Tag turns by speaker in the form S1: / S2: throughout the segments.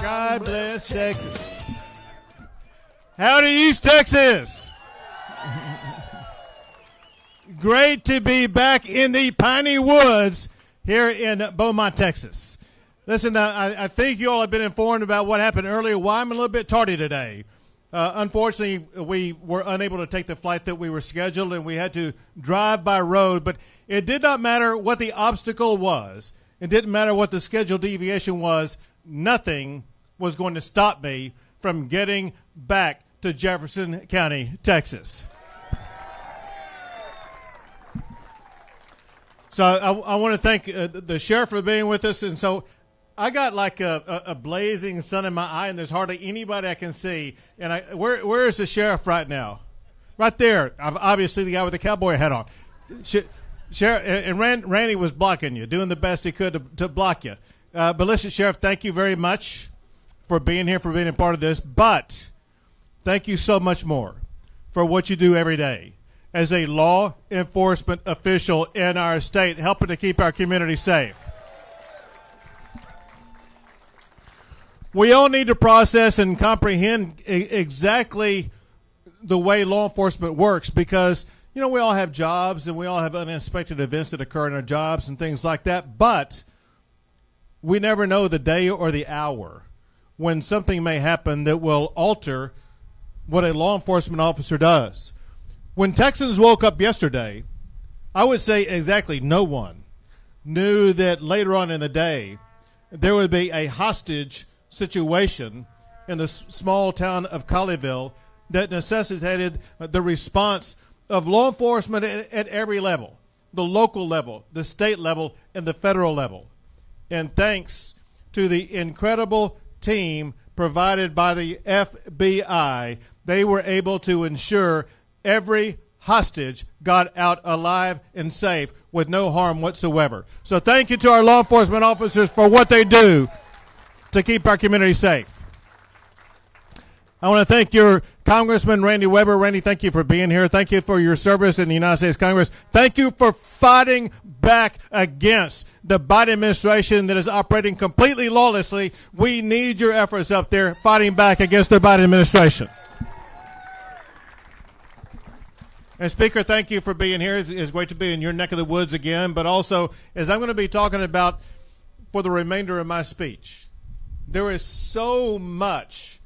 S1: God bless Texas. Howdy, East Texas. Great to be back in the piney woods here in Beaumont, Texas. Listen, I, I, think you all have been informed about what happened earlier. Why I'm a little bit tardy today. Uh, unfortunately, we were unable to take the flight that we were scheduled, and we had to drive by road. But it did not matter what the obstacle was. It didn't matter what the schedule deviation was. Nothing was going to stop me from getting back to Jefferson County, Texas. So I, I want to thank uh, the sheriff for being with us. And so I got like a, a, a, blazing sun in my eye, and there's hardly anybody I can see. And I, where where is the sheriff right now? Right there. Obviously, the guy with the cowboy hat on. Sheriff and Randy was blocking you, doing the best he could to, to block you. Uh, but listen, sheriff, thank you very much for being here, for being a part of this. But thank you so much more for what you do every day as a law enforcement official in our state, helping to keep our community safe. We all need to process and comprehend exactly the way law enforcement works because, you know, we all have jobs and we all have unexpected events that occur in our jobs and things like that, but we never know the day or the hour when something may happen that will alter what a law enforcement officer does. When Texans woke up yesterday, I would say exactly no one knew that later on in the day there would be a hostage situation in the small town of Colleyville that necessitated the response of law enforcement at, at every level the local level, the state level, and the federal level. And thanks to the incredible team provided by the FBI, they were able to ensure every hostage got out alive and safe with no harm whatsoever. So thank you to our law enforcement officers for what they do to keep our community safe. I want to thank your Congressman Randy Weber. Randy, thank you for being here. Thank you for your service in the United States Congress. Thank you for fighting back against the Biden administration that is operating completely lawlessly. We need your efforts up there fighting back against the Biden administration. And Speaker, thank you for being here. It's, great to be in your neck of the woods again. But also, as I'm going to be talking about for the remainder of my speech, there is so much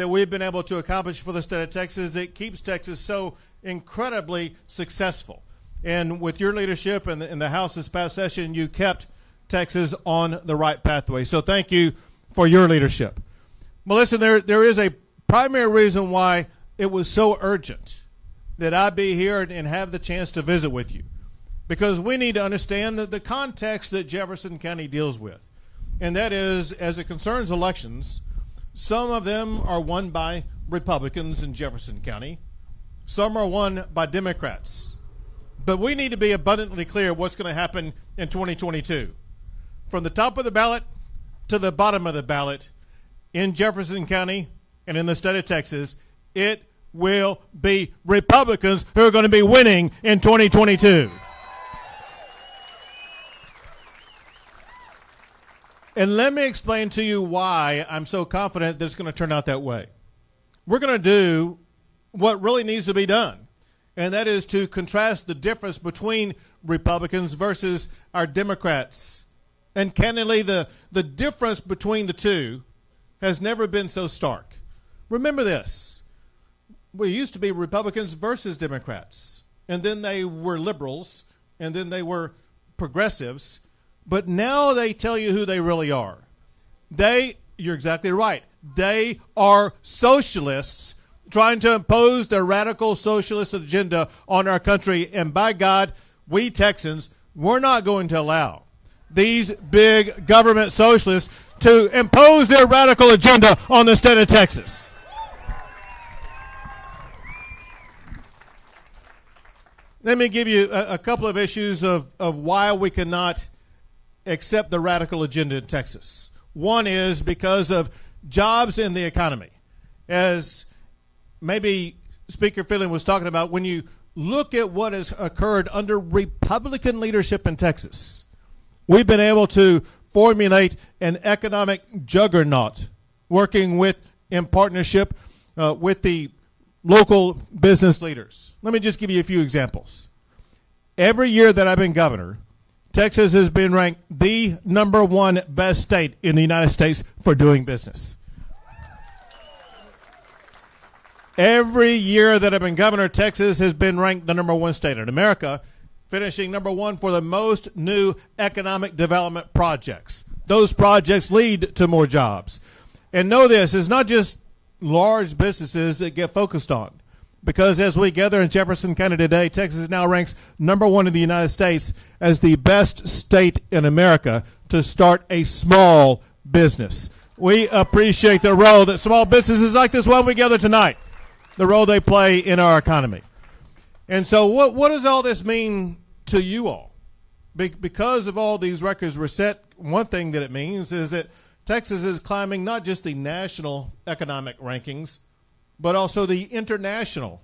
S1: that we've been able to accomplish for the state of Texas that keeps Texas so incredibly successful. And with your leadership and in, in the House this past session, you kept Texas on the right pathway. So thank you for your leadership. Listen, there, there is a primary reason why it was so urgent that I be here and have the chance to visit with you. Because we need to understand that the context that Jefferson County deals with. And that is, as it concerns elections, some of them are won by Republicans in Jefferson County, some are won by Democrats. But we need to be abundantly clear what's going to happen in 2022. From the top of the ballot to the bottom of the ballot in Jefferson County and in the state of Texas, it will be Republicans who are going to be winning in 2022. And let me explain to you why I'm so confident that it's going to turn out that way. We're going to do what really needs to be done, and that is to contrast the difference between Republicans versus our Democrats. And candidly, the, the difference between the two has never been so stark. Remember this we used to be Republicans versus Democrats, and then they were liberals, and then they were progressives, but now they tell you who they really are. They, you're exactly right, they are socialists trying to impose their radical socialist agenda on our country, and by God, we Texans, we're not going to allow these big government socialists to impose their radical agenda on the state of Texas. Let me give you a, a, couple of issues of, of why we cannot accept the radical agenda in Texas. One is because of jobs in the economy. As maybe Speaker Phelan was talking about, when you look at what has occurred under Republican leadership in Texas, we've been able to formulate an economic juggernaut working with in partnership uh, with the local business leaders. Let me just give you a few examples. Every year that I've been governor, Texas has been ranked the number one best state in the United States for doing business. Every year that I've been governor, Texas has been ranked the number one state in America, finishing number one for the most new economic development projects. Those projects lead to more jobs. And know this, it's not just large businesses that get focused on. Because as we gather in Jefferson County today, Texas now ranks number one in the United States as the best state in America to start a small business. We appreciate the role that small businesses like this one we gather tonight the role they play in our economy. And so, what, what does all this mean to you all? Be- because of all these records were set, one thing that it means is that Texas is climbing not just the national economic rankings, but also the international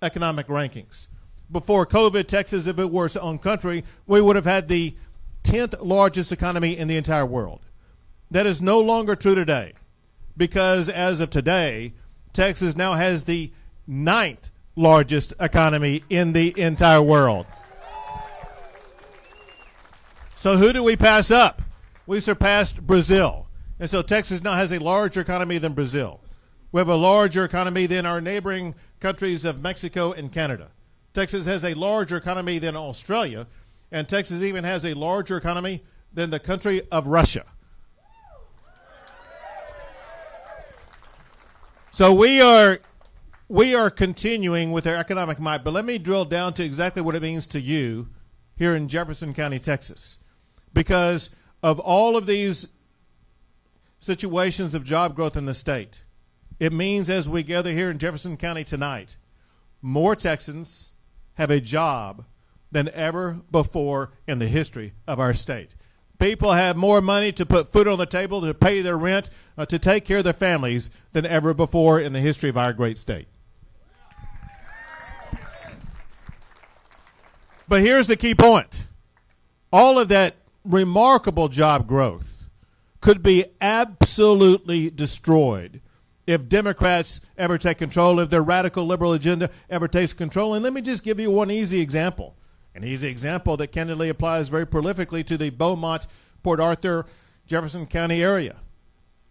S1: economic rankings. Before COVID, Texas, if it were its own country, we would have had the 10th largest economy in the entire world. That is no longer true today because as of today, Texas now has the ninth largest economy in the entire world. So who do we pass up? We surpassed Brazil. And so Texas now has a larger economy than Brazil. We have a larger economy than our neighboring countries of Mexico and Canada. Texas has a larger economy than Australia, and Texas even has a larger economy than the country of Russia. So we are we are continuing with our economic might, but let me drill down to exactly what it means to you here in Jefferson County, Texas. Because of all of these situations of job growth in the state, it means as we gather here in Jefferson County tonight, more Texans have a job than ever before in the history of our state. People have more money to put food on the table, to pay their rent, uh, to take care of their families than ever before in the history of our great state. But here's the key point all of that remarkable job growth could be absolutely destroyed if Democrats ever take control, if their radical liberal agenda ever takes control. And let me just give you one easy example. An easy example that candidly applies very prolifically to the Beaumont, Port Arthur, Jefferson County area.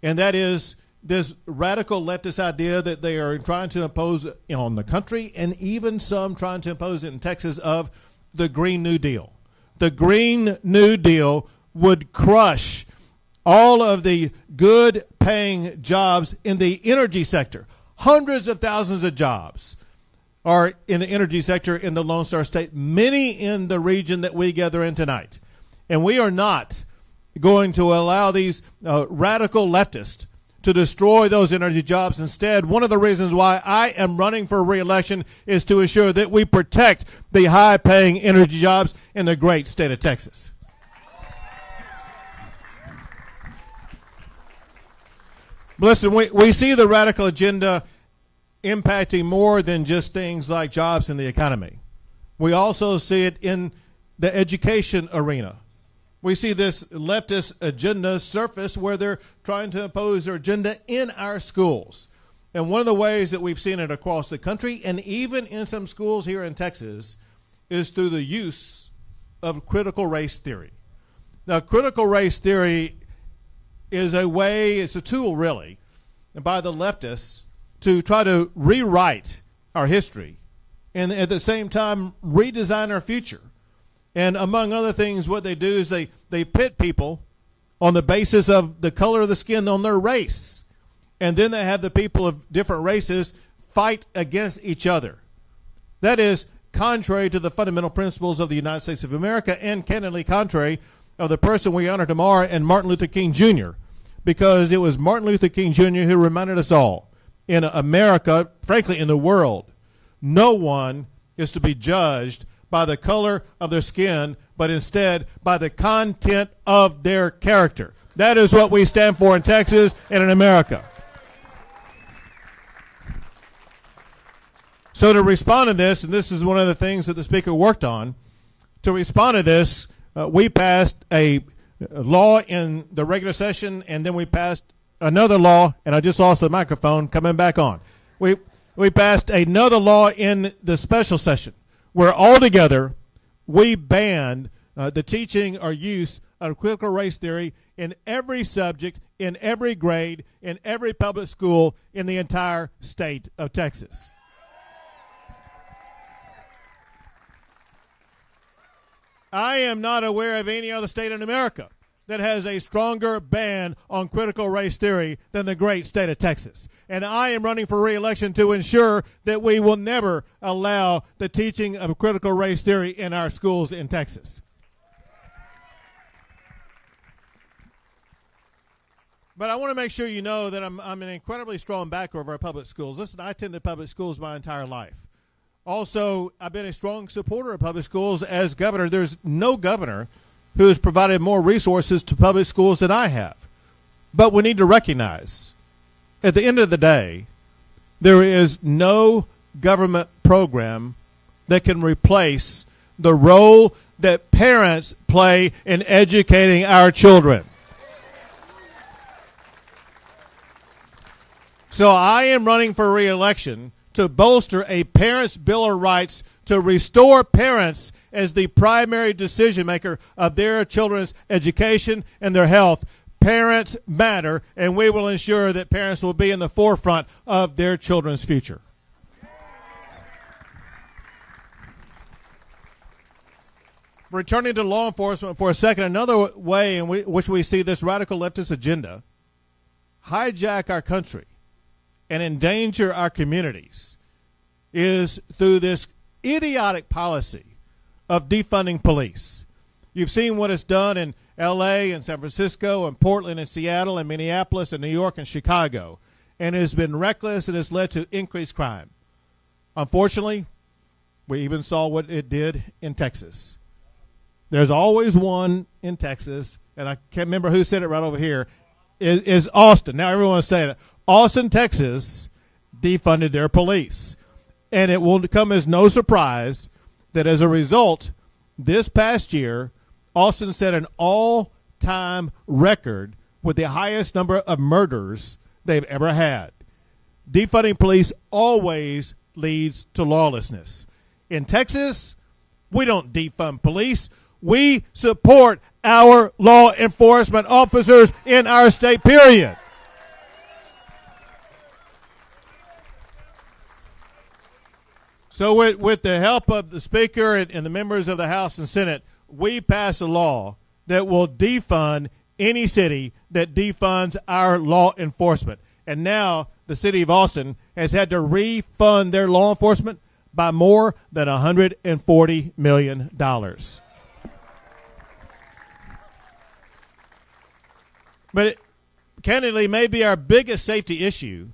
S1: And that is this radical leftist idea that they are trying to impose on the country and even some trying to impose it in Texas of the Green New Deal. The Green New Deal would crush all of the good paying jobs in the energy sector. Hundreds of thousands of jobs are in the energy sector in the Lone Star State, many in the region that we gather in tonight. And we are not going to allow these uh, radical leftists to destroy those energy jobs. Instead, one of the reasons why I am running for reelection is to ensure that we protect the high paying energy jobs in the great state of Texas. Listen, we, we see the radical agenda impacting more than just things like jobs in the economy. We also see it in the education arena we see this leftist agenda surface where they're trying to impose their agenda in our schools. And one of the ways that we've seen it across the country and even in some schools here in Texas is through the use of critical race theory. Now, critical race theory is a way, it's a tool really, by the leftists to try to rewrite our history and at the same time redesign our future. And among other things, what they do is they, they pit people on the basis of the color of the skin on their race. And then they have the people of different races fight against each other. That is contrary to the fundamental principles of the United States of America and candidly contrary of the person we honor tomorrow and Martin Luther King Jr. Because it was Martin Luther King Jr. who reminded us all in America, frankly, in the world, no one is to be judged by the color of their skin, but instead by the content of their character. That is what we stand for in Texas and in America. So, to respond to this, and this is one of the things that the Speaker worked on, to respond to this, uh, we passed a law in the regular session, and then we passed another law, and I just lost the microphone coming back on. We we passed another law in the special session where altogether we banned uh, the teaching or use of critical race theory in every subject, in every grade, in every public school in the entire state of Texas. I am not aware of any other state in America that has a stronger ban on critical race theory than the great state of Texas. And I am running for reelection to ensure that we will never allow the teaching of critical race theory in our schools in Texas. But I want to make sure you know that I'm, I'm an incredibly strong backer of our public schools. Listen, I attended public schools my entire life. Also, I've been a strong supporter of public schools as governor. There's no governor who has provided more resources to public schools than I have. But we need to recognize at the end of the day, there is no government program that can replace the role that parents play in educating our children. So I am running for reelection to bolster a parent's bill of rights to restore parents as the primary decision maker of their children's education and their health. Parents matter, and we will ensure that parents will be in the forefront of their children's future. Returning to law enforcement for a second, another way in which we see this radical leftist agenda hijack our country and endanger our communities is through this idiotic policy of defunding police. You've seen what it's done in L.A. and San Francisco and Portland and Seattle and Minneapolis and New York and Chicago. And it has been reckless and has led to increased crime. Unfortunately, we even saw what it did in Texas. There's always one in Texas, and I can't remember who said it right over here, is, is Austin. Now everyone's saying it. Austin, Texas defunded their police. And it will come as no surprise that as a result, this past year, Austin set an all time record with the highest number of murders they've ever had. Defunding police always leads to lawlessness. In Texas, we don't defund police. We support our law enforcement officers in our state, period. So, with, with the help of the Speaker and, and the members of the House and Senate, we pass a law that will defund any city that defunds our law enforcement. And now the city of Austin has had to refund their law enforcement by more than $140 million. But it, candidly, maybe our biggest safety issue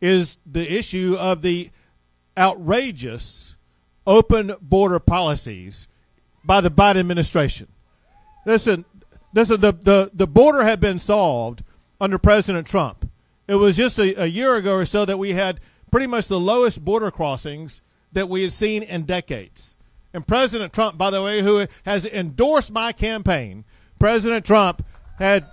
S1: is the issue of the outrageous open border policies by the Biden administration. Listen, listen the, the, the border had been solved under President Trump. It was just a, a year ago or so that we had pretty much the lowest border crossings that we had seen in decades. And President Trump, by the way, who has endorsed my campaign, President Trump had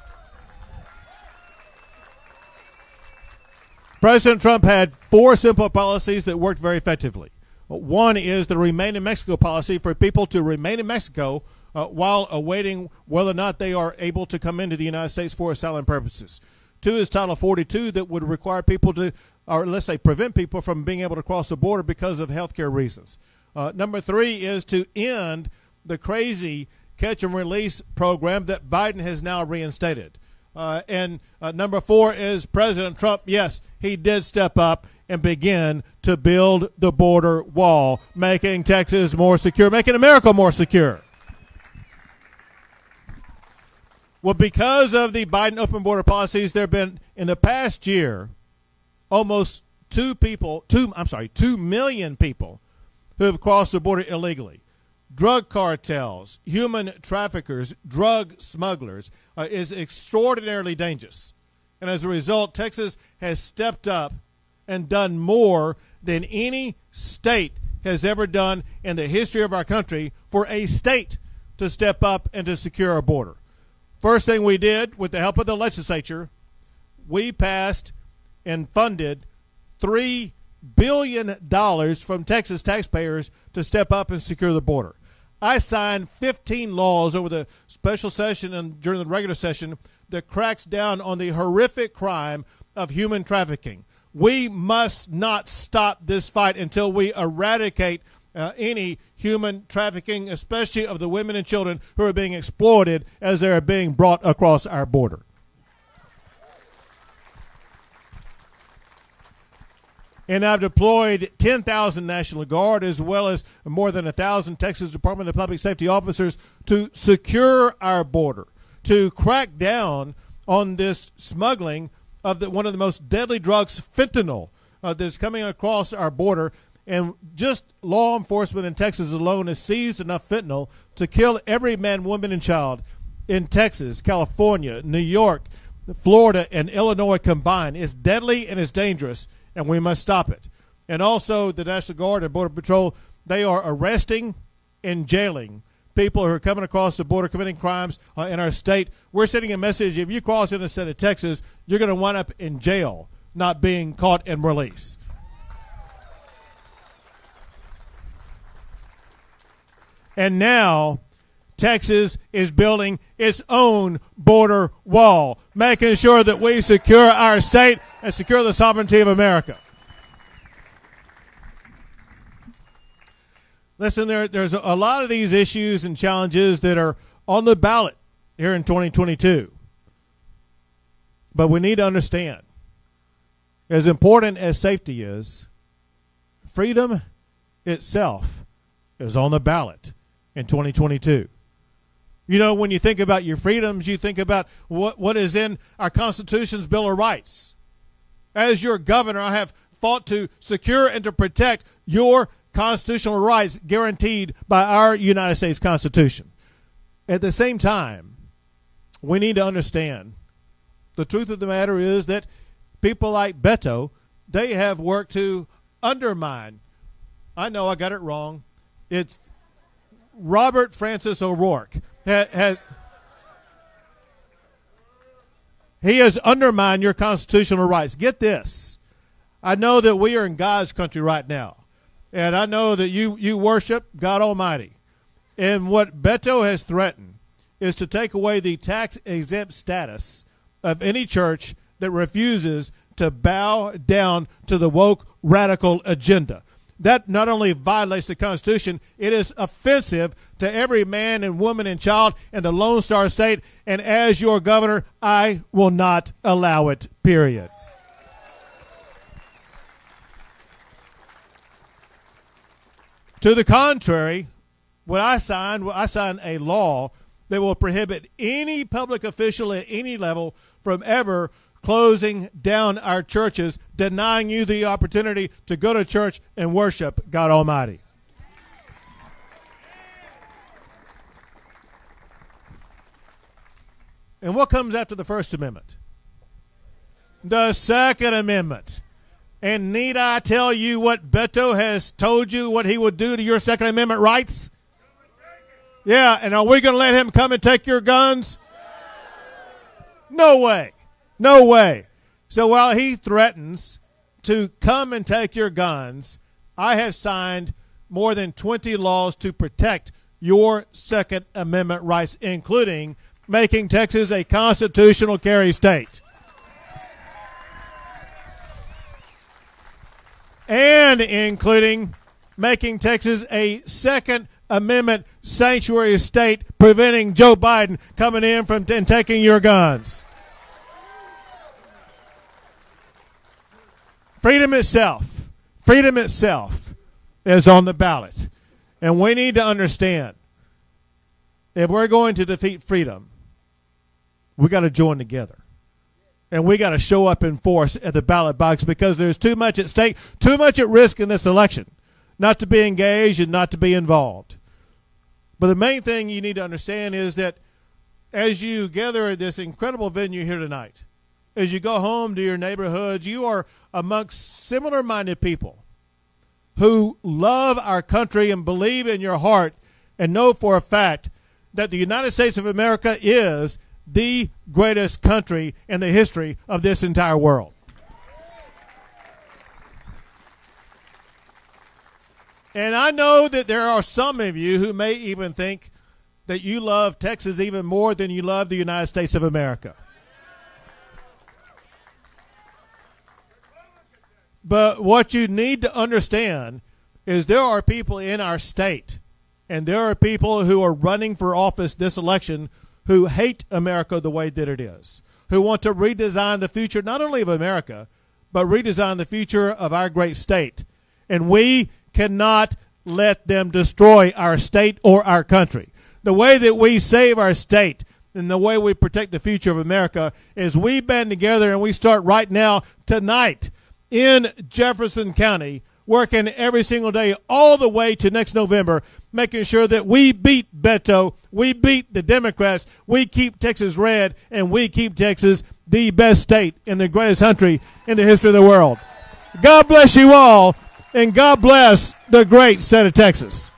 S1: President Trump had four simple policies that worked very effectively. One is the Remain in Mexico policy for people to remain in Mexico uh, while awaiting whether or not they are able to come into the United States for asylum purposes. Two is Title 42 that would require people to, or let's say prevent people from being able to cross the border because of health care reasons. Uh, number three is to end the crazy catch and release program that Biden has now reinstated. Uh, and uh, number four is President Trump. Yes, he did step up and begin to build the border wall, making Texas more secure, making America more secure. Well, because of the Biden open border policies, there have been in the past year almost two people, two I'm sorry, two million people who have crossed the border illegally drug cartels, human traffickers, drug smugglers uh, is extraordinarily dangerous. And as a result, Texas has stepped up and done more than any state has ever done in the history of our country for a state to step up and to secure our border. First thing we did, with the help of the legislature, we passed and funded three billion dollars from Texas taxpayers to step up and secure the border. I signed 15 laws over the special session and during the regular session that cracks down on the horrific crime of human trafficking. We must not stop this fight until we eradicate uh, any human trafficking, especially of the women and children who are being exploited as they are being brought across our border. And I've deployed 10,000 National Guard as well as more than 1,000 Texas Department of Public Safety officers to secure our border, to crack down on this smuggling of the, one of the most deadly drugs, fentanyl, uh, that is coming across our border. And just law enforcement in Texas alone has seized enough fentanyl to kill every man, woman, and child in Texas, California, New York, Florida, and Illinois combined. It's deadly and it's dangerous and we must stop it. And also, the National Guard and Border Patrol, they are arresting and jailing people who are coming across the border committing crimes uh, in our state. We're sending a message if you cross into the state of Texas, you're going to wind up in jail, not being caught and released. And now, Texas is building its own border wall, making sure that we secure our state and secure the sovereignty of America. Listen, there, there's a lot of these issues and challenges that are on the ballot here in 2022. But we need to understand as important as safety is, freedom itself is on the ballot in 2022. You know, when you think about your freedoms, you think about what, what is in our Constitution's Bill of Rights. As your governor, I have fought to secure and to protect your constitutional rights guaranteed by our United States Constitution. At the same time, we need to understand the truth of the matter is that people like Beto, they have worked to undermine. I know I got it wrong. It's Robert Francis O'Rourke has, he has undermined your constitutional rights. Get this. I know that we are in God's country right now. And I know that you, you worship God Almighty. And what Beto has threatened is to take away the tax exempt status of any church that refuses to bow down to the woke radical agenda that not only violates the Constitution, it is offensive to every man and woman and child in the Lone Star State. And as your governor, I will not allow it, period. To the contrary, when I signed, I signed a law that will prohibit any public official at any level from ever closing down our churches, denying you the opportunity to go to church and worship God Almighty. And what comes after the First Amendment? The Second Amendment. And need I tell you what Beto has told you what he would do to your Second Amendment rights? Yeah, and are we going to let him come and take your guns? No way. No way. So while he threatens to come and take your guns, I have signed more than 20 laws to protect your Second Amendment rights, including making Texas a constitutional carry state. And including making Texas a Second Amendment sanctuary state, preventing Joe Biden coming in from and taking your guns. Freedom itself, freedom itself is on the ballot. And we need to understand if we're going to defeat freedom, we got to join together. And we got to show up in force at the ballot box because there's too much at stake, too much at risk in this election not to be engaged and not to be involved. But the main thing you need to understand is that as you gather at this incredible venue here tonight, as you go home to your neighborhoods, you are amongst similar minded people who love our country and believe in your heart and know for a fact that the United States of America is the greatest country in the history of this entire world. And I know that there are some of you who may even think that you love Texas even more than you love the United States of America. But what you need to understand is there are people in our state, and there are people who are running for office this election who hate America the way that it is, who want to redesign the future not only of America, but redesign the future of our great state. And we cannot let them destroy our state or our country. The way that we save our state and the way we protect the future of America is we band together and we start right now, tonight, in Jefferson County, working every single day all the way to next November, making sure that we beat Beto, we beat the Democrats, we keep Texas red, and we keep Texas the best state in the greatest country in the history of the world. God bless you all, and God bless the great state of Texas.